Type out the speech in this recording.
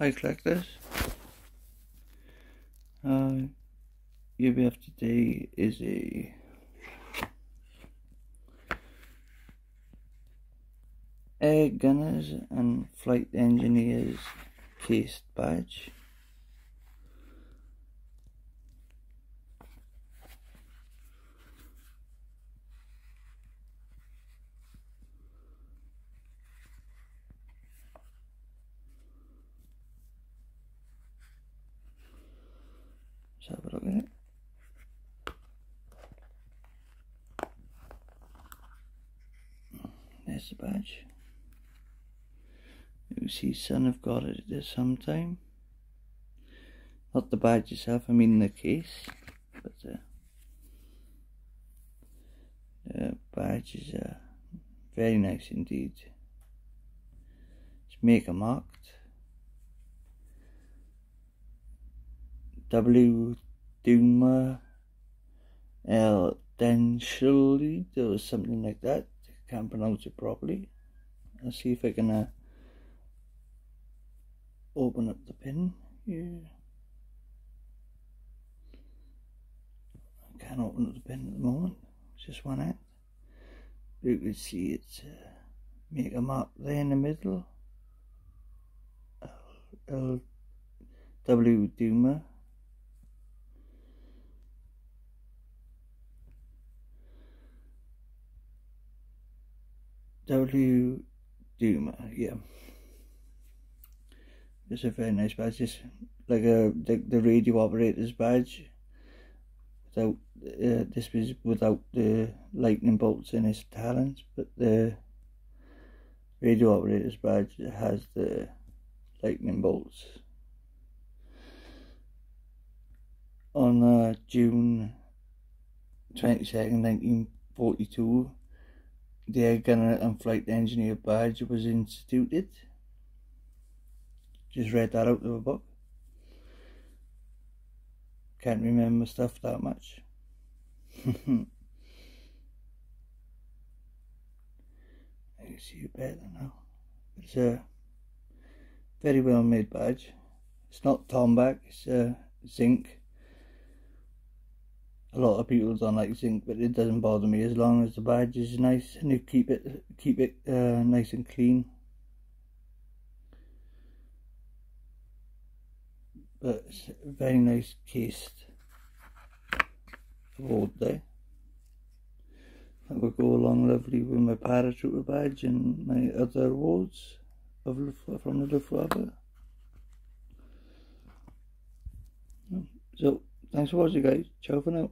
Hi collectors. Uh, UBF today is a air gunners and flight engineers cased badge. A look at it. There's the badge. You see son got it at some time. Not the badge itself, I mean the case. But uh, the badge is uh, very nice indeed. It's maker marked. W. Deumer L. Denshulid or something like that. I Can't pronounce it properly. I'll see if I can uh, open up the pin here. I can't open up the pin at the moment. It's just one end. You can see it's uh, make a mark there in the middle. L. L w Deumer W Deumer, yeah. It's a very nice badge. It's like a the, the radio operator's badge. Without uh, this was without the lightning bolts in his talons, but the radio operator's badge has the lightning bolts. On uh, June twenty second, nineteen forty two the Air Gunner and Flight Engineer badge was instituted. Just read that out of a book. Can't remember stuff that much. I can see you better now. It's a very well made badge. It's not Tombac, it's uh, zinc a lot of people don't like zinc but it doesn't bother me as long as the badge is nice and you keep it keep it uh, nice and clean. But very nice case cased award there. That will go along lovely with my paratrooper badge and my other awards of from the Luftwaffe so thanks for watching guys. Ciao for now